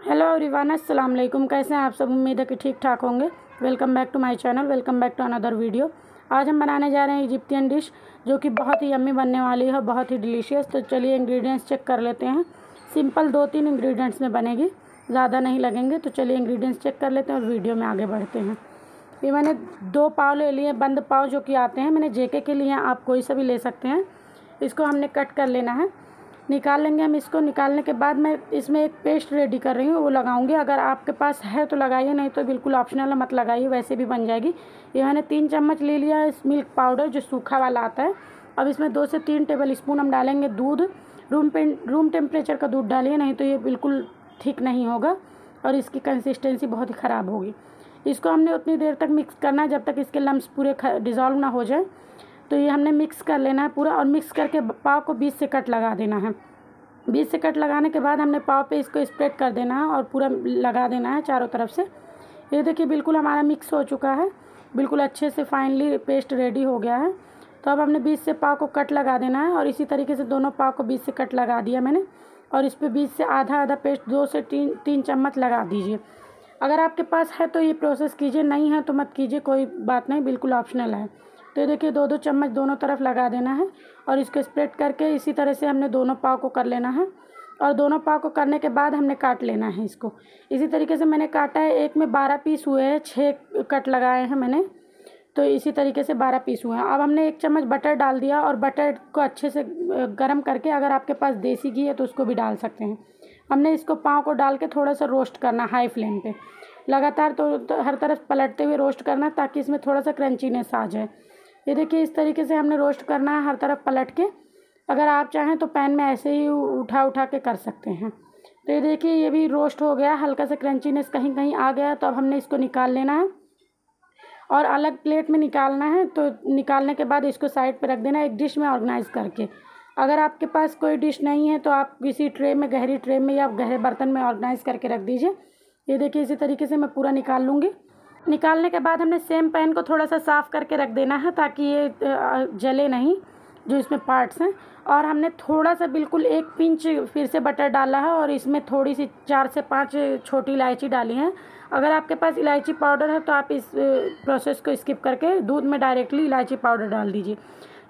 Hello everyone, अस्सलाम वालेकुम। कैसे हैं आप सब? उम्मीद है कि ठीक ठाक होंगे। Welcome back to my channel, welcome back to another video. आज हम बनाने जा रहे हैं इजिप्टियन डिश, जो कि बहुत ही यम्मी बनने वाली है बहुत ही डिलीशियस। तो चलिए इंग्रेडिएंट्स चेक कर लेते हैं। सिंपल दो तीन इंग्रेडिएंट्स में बनेगी। ज़्यादा नहीं लगेंगे तो चलिए इंग्रेडिएंट्स चेक कर लेते हैं और वीडियो में आगे बढ़ते हैं। ये मैंने दो पाव ले लिए बंद पाव जो कि आते हैं। मैंने जेके के लिए आप कोई सा भी ले सकते हैं। इसको हमने कट कर लेना है। निकाल लेंगे हम इसको निकालने के बाद मैं इसमें एक पेस्ट रेडी कर रही हूँ, वो लगाऊँगी। अगर आपके पास है तो लगाइए, नहीं तो बिल्कुल ऑप्शनल मत लगाइए, वैसे भी बन जाएगी। ये मैंने तीन चम्मच ले लिया है मिल्क पाउडर, जो सूखा वाला आता है। अब इसमें दो से तीन टेबल स्पून हम डालेंगे दूध। रूम पे, रूम टेम्परेचर का दूध डालिए, नहीं तो ये बिल्कुल ठीक नहीं होगा और इसकी कंसिस्टेंसी बहुत ही ख़राब होगी। इसको हमने उतनी देर तक मिक्स करना है, जब तक इसके लम्स पूरे डिज़ोल्व ना हो जाए। तो ये हमने मिक्स कर लेना है पूरा और मिक्स करके पाव को बीस से कट लगा देना है। बीस से कट लगाने के बाद हमने पाव पे इसको स्प्रेड कर देना है और पूरा लगा देना है चारों तरफ़ से। ये देखिए बिल्कुल हमारा मिक्स हो चुका है। बिल्कुल अच्छे से फाइनली पेस्ट रेडी हो गया है। तो अब हमने बीस से पाव को कट लगा देना है और इसी तरीके से दोनों पाव को बीस से कट लगा दिया मैंने। और इस पर बीस से आधा आधा पेस्ट दो से तीन तीन चम्मच लगा दीजिए। अगर आपके पास है तो ये प्रोसेस कीजिए, नहीं है तो मत कीजिए, कोई बात नहीं, बिल्कुल ऑप्शनल है। तो देखिए दो दो चम्मच दोनों तरफ़ लगा देना है और इसको स्प्रेड करके इसी तरह से हमने दोनों पाव को कर लेना है। और दोनों पाव को करने के बाद हमने काट लेना है इसको। इसी तरीके से मैंने काटा है। एक में बारह पीस हुए हैं छः कट लगाए हैं मैंने। तो इसी तरीके से बारह पीस हुए हैं। अब हमने एक चम्मच बटर डाल दिया और बटर को अच्छे से गर्म करके अगर आपके पास देसी घी है तो उसको भी डाल सकते हैं। हमने इसको पाँव को डाल के थोड़ा सा रोस्ट करना हाई फ्लेम पे। लगातार तो, तो हर तरफ़ पलटते हुए रोस्ट करना ताकि इसमें थोड़ा सा क्रंचीनेस आ जाए। ये देखिए, इस तरीके से हमने रोस्ट करना है हर तरफ़ पलट के। अगर आप चाहें तो पैन में ऐसे ही उठा उठा के कर सकते हैं। तो ये देखिए, ये भी रोस्ट हो गया, हल्का सा क्रंचीनेस कहीं कहीं आ गया तो अब हमने इसको निकाल लेना है। और अलग प्लेट में निकालना है तो निकालने के बाद इसको साइड पे रख देना है एक डिश में ऑर्गेनाइज करके। अगर आपके पास कोई डिश नहीं है तो आप किसी ट्रे में, गहरी ट्रे में या गहरे बर्तन में ऑर्गेनाइज करके रख दीजिए। ये देखिए, इसी तरीके से मैं पूरा निकाल लूँगी। निकालने के बाद हमने सेम पैन को थोड़ा सा साफ़ करके रख देना है ताकि ये जले नहीं, जो इसमें पार्ट्स हैं। और हमने थोड़ा सा बिल्कुल एक पिंच फिर से बटर डाला है और इसमें थोड़ी सी चार से पाँच छोटी इलायची डाली हैं। अगर आपके पास इलायची पाउडर है तो आप इस प्रोसेस को स्किप करके दूध में डायरेक्टली इलायची पाउडर डाल दीजिए।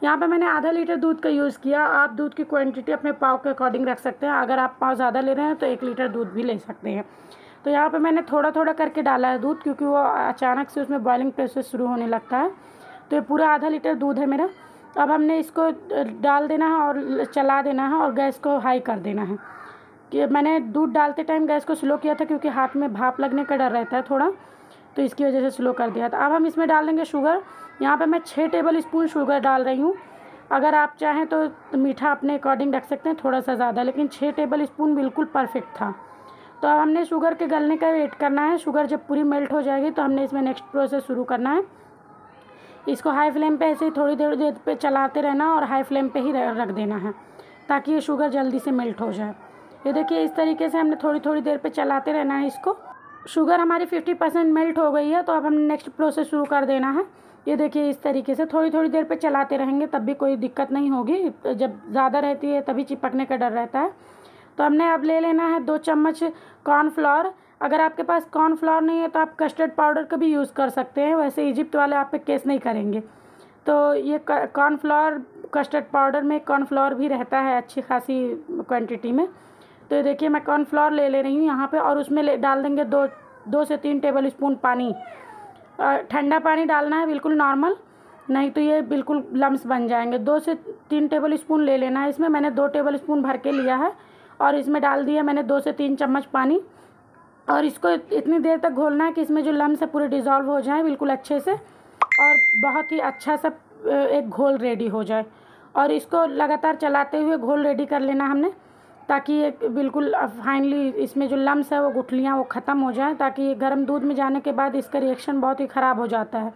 यहाँ पे मैंने आधा लीटर दूध का यूज़ किया। आप दूध की क्वांटिटी अपने पाव के अकॉर्डिंग रख सकते हैं। अगर आप पाव ज़्यादा ले रहे हैं तो एक लीटर दूध भी ले सकते हैं। तो यहाँ पे मैंने थोड़ा थोड़ा करके डाला है दूध, क्योंकि वो अचानक से उसमें बॉइलिंग प्रोसेस शुरू होने लगता है। तो ये पूरा आधा लीटर दूध है मेरा। अब हमने इसको डाल देना है और चला देना है और गैस को हाई कर देना है। कि मैंने दूध डालते टाइम गैस को स्लो किया था, क्योंकि हाथ में भाप लगने का डर रहता है थोड़ा तो इसकी वजह से स्लो कर दिया था। अब हम इसमें डाल देंगे शुगर यहाँ पे मैं छः टेबल स्पून शुगर डाल रही हूँ। अगर आप चाहें तो मीठा अपने अकॉर्डिंग रख सकते हैं थोड़ा सा ज़्यादा, लेकिन छः टेबल स्पून बिल्कुल परफेक्ट था। तो अब हमने शुगर के गलने का वेट करना है। शुगर जब पूरी मेल्ट हो जाएगी तो हमने इसमें नेक्स्ट प्रोसेस शुरू करना है। इसको हाई फ्लेम पे ऐसे ही थोड़ी देर देर पे चलाते रहना और हाई फ्लेम पे ही रख देना है, ताकि ये शुगर जल्दी से मेल्ट हो जाए। ये देखिए, इस तरीके से हमने थोड़ी थोड़ी देर पे चलाते रहना है इसको। शुगर हमारी फिफ्टी परसेंट मेल्ट हो गई है तो अब हमने नेक्स्ट प्रोसेस शुरू कर देना है। ये देखिए, इस तरीके से थोड़ी थोड़ी देर पे चलाते रहेंगे, तब भी कोई दिक्कत नहीं होगी। जब ज़्यादा रहती है, तभी चिपकने का डर रहता है। तो हमने अब ले लेना है दो चम्मच कॉर्नफ्लोर। अगर आपके पास कॉर्नफ्लोर नहीं है तो आप कस्टर्ड पाउडर का भी यूज़ कर सकते हैं, वैसे इजिप्ट वाले आप पे केस नहीं करेंगे। तो ये कॉर्नफ्लोर, कस्टर्ड पाउडर में कॉर्नफ्लोर भी रहता है अच्छी खासी क्वांटिटी में। तो देखिए मैं कॉर्नफ्लोर ले ले रही हूँ यहाँ पे और उसमें ले, डाल देंगे दो दो से तीन टेबल स्पून पानी ठंडा पानी डालना है बिल्कुल नॉर्मल, नहीं तो ये बिल्कुल लम्स बन जाएँगे। दो से तीन टेबल स्पून ले लेना है इसमें, मैंने दो टेबल स्पून भर के लिया है। और इसमें डाल दिया मैंने दो से तीन चम्मच पानी। और इसको इतनी देर तक घोलना है कि इसमें जो लम्स है पूरे डिज़ोल्व हो जाए बिल्कुल अच्छे से और बहुत ही अच्छा सा एक घोल रेडी हो जाए। और इसको लगातार चलाते हुए घोल रेडी कर लेना हमने, ताकि ये बिल्कुल फाइनली इसमें जो लम्स है वो गुठलियाँ वो ख़त्म हो जाए, ताकि ये गर्म दूध में जाने के बाद इसका रिएक्शन बहुत ही ख़राब हो जाता है।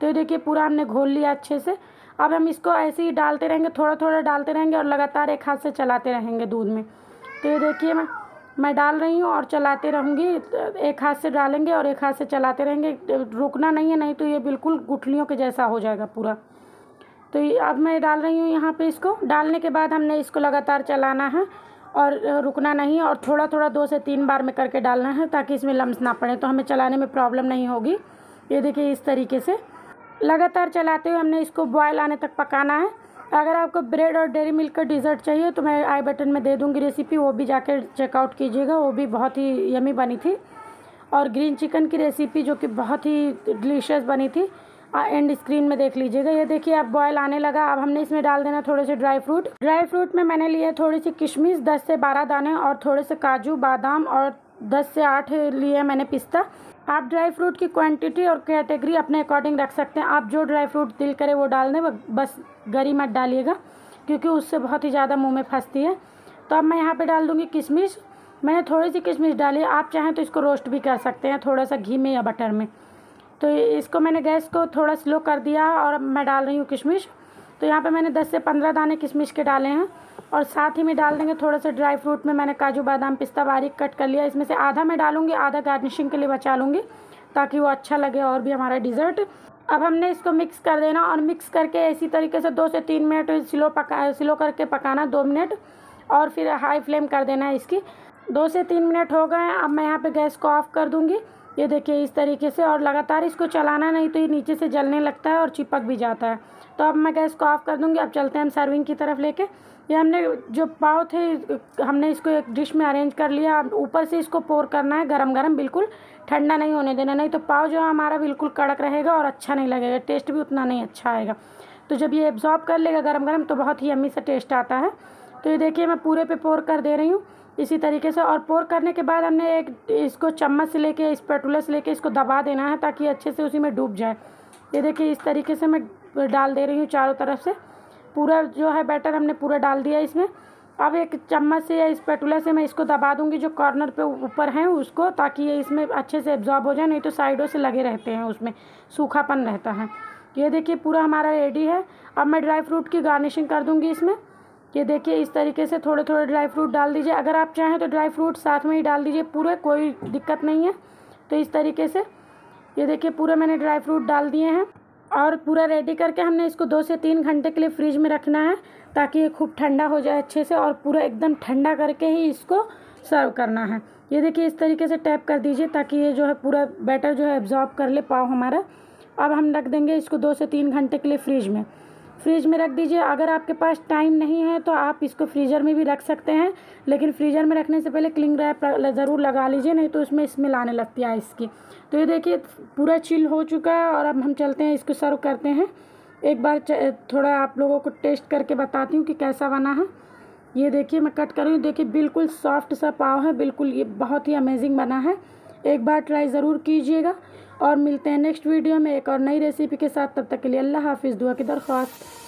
तो ये देखिए पूरा हमने घोल लिया अच्छे से। अब हम इसको ऐसे ही डालते रहेंगे थोड़ा थोड़ा डालते रहेंगे और लगातार एक हाथ से चलाते रहेंगे दूध में। तो ये देखिए मैं मैं डाल रही हूँ और चलाते रहूँगी। एक हाथ से डालेंगे और एक हाथ से चलाते रहेंगे। रुकना नहीं है, नहीं तो ये बिल्कुल गुठलियों के जैसा हो जाएगा पूरा। तो अब मैं डाल रही हूँ यहाँ पे इसको। डालने के बाद हमने इसको लगातार चलाना है और रुकना नहीं और थोड़ा थोड़ा दो से तीन बार में करके डालना है ताकि इसमें लम्स ना पड़े। तो हमें चलाने में प्रॉब्लम नहीं होगी। ये देखिए इस तरीके से। लगातार चलाते हुए हमने इसको बॉयल आने तक पकाना है। अगर आपको ब्रेड और डेरी मिल्क का डिज़र्ट चाहिए तो मैं आई बटन में दे दूँगी रेसिपी, वो भी जाकर चेकआउट कीजिएगा, वो भी बहुत ही यमी बनी थी। और ग्रीन चिकन की रेसिपी जो कि बहुत ही डिलीशियस बनी थी एंड स्क्रीन में देख लीजिएगा। ये देखिए, अब बॉयल आने लगा, अब हमने इसमें डाल देना थोड़े से ड्राई फ्रूट ड्राई फ्रूट में मैंने लिए थोड़ी सी किशमिश, दस से बारह दाने और थोड़े से काजू, बादाम और दस से आठ लिए मैंने पिस्ता। आप ड्राई फ्रूट की क्वांटिटी और कैटेगरी अपने अकॉर्डिंग रख सकते हैं। आप जो ड्राई फ्रूट दिल करे वो डाल दें, बस गरी मत डालिएगा, क्योंकि उससे बहुत ही ज़्यादा मुँह में फंसती है। तो अब मैं यहाँ पे डाल दूँगी किशमिश। मैंने थोड़ी सी किशमिश डाली आप चाहें तो इसको रोस्ट भी कर सकते हैं, थोड़ा सा घी में या बटर में। तो इसको मैंने गैस को थोड़ा स्लो कर दिया और मैं डाल रही हूँ किशमिश। तो यहाँ पे मैंने 10 से 15 दाने किशमिश के डाले हैं। और साथ ही में डाल देंगे थोड़ा सा ड्राई फ्रूट में मैंने काजू बादाम पिस्ता बारीक कट कर लिया। इसमें से आधा मैं डालूँगी, आधा गार्निशिंग के लिए बचा लूँगी ताकि वो अच्छा लगे और भी हमारा डिज़र्ट। अब हमने इसको मिक्स कर देना और मिक्स करके इसी तरीके से दो से तीन मिनट स्लो पका, स्लो करके पकाना, दो मिनट और फिर हाई फ्लेम कर देना है इसकी। दो से तीन मिनट हो गए अब मैं यहाँ पे गैस को ऑफ़ कर दूँगी। ये देखिए, इस तरीके से और लगातार इसको चलाना नहीं तो ये नीचे से जलने लगता है और चिपक भी जाता है। तो अब मैं गैस को ऑफ़ कर दूँगी। अब चलते हैं हम सर्विंग की तरफ़ लेके। ये हमने जो पाव थे, हमने इसको एक डिश में अरेंज कर लिया। अब ऊपर से इसको पोर करना है गरम गरम बिल्कुल ठंडा नहीं होने देना। नहीं तो पाव जो है हमारा बिल्कुल कड़क रहेगा और अच्छा नहीं लगेगा। टेस्ट भी उतना नहीं अच्छा आएगा। तो जब ये एब्जॉर्ब कर लेगा गरम गरम तो बहुत ही अम्मी सा टेस्ट आता है। तो ये देखिए, मैं पूरे पे पोर कर दे रही हूँ इसी तरीके से। और पोर करने के बाद हमने एक इसको चम्मच से लेके स्पेटुला से लेके इसको दबा देना है ताकि अच्छे से उसी में डूब जाए। ये देखिए, इस तरीके से मैं डाल दे रही हूँ चारों तरफ़ से। पूरा जो है बैटर हमने पूरा डाल दिया इसमें। अब एक चम्मच से या इस स्पेटुला से मैं इसको दबा दूँगी जो कॉर्नर पे ऊपर हैं उसको, ताकि ये इसमें अच्छे से एब्जॉर्ब हो जाए, नहीं तो साइडों से लगे रहते हैं उसमें। सूखापन रहता है। ये देखिए, पूरा हमारा रेडी है। अब मैं ड्राई फ्रूट की गार्निशिंग कर दूँगी इसमें। ये देखिए, इस तरीके से थोड़े थोड़े ड्राई फ्रूट डाल दीजिए। अगर आप चाहें तो ड्राई फ्रूट साथ में ही डाल दीजिए पूरे, कोई दिक्कत नहीं है। तो इस तरीके से, ये देखिए, पूरे मैंने ड्राई फ्रूट डाल दिए हैं। और पूरा रेडी करके हमने इसको दो से तीन घंटे के लिए फ्रिज में रखना है, ताकि ये खूब ठंडा हो जाए अच्छे से और पूरा एकदम ठंडा करके ही इसको सर्व करना है। ये देखिए, इस तरीके से टैप कर दीजिए, ताकि ये जो है पूरा बैटर जो है एब्जॉर्ब कर ले पाओ हमारा। अब हम रख देंगे इसको दो से तीन घंटे के लिए फ्रिज में। फ्रिज में रख दीजिए। अगर आपके पास टाइम नहीं है तो आप इसको फ्रीज़र में भी रख सकते हैं। लेकिन फ्रीज़र में रखने से पहले क्लिंग रैप ज़रूर लगा लीजिए, नहीं तो इसमें स्मेल आने लगती है आइस की। तो ये देखिए, पूरा चिल हो चुका है और अब हम चलते हैं, इसको सर्व करते हैं। एक बार थोड़ा आप लोगों को टेस्ट करके बताती हूँ कि कैसा बना है। ये देखिए, मैं कट कर देखिए, बिल्कुल सॉफ्ट सा पाव है, बिल्कुल ये बहुत ही अमेजिंग बना है। एक बार ट्राई ज़रूर कीजिएगा। और मिलते हैं नेक्स्ट वीडियो में एक और नई रेसिपी के साथ। तब तक के लिए अल्लाह हाफिज़, दुआ की दरख्वास्त।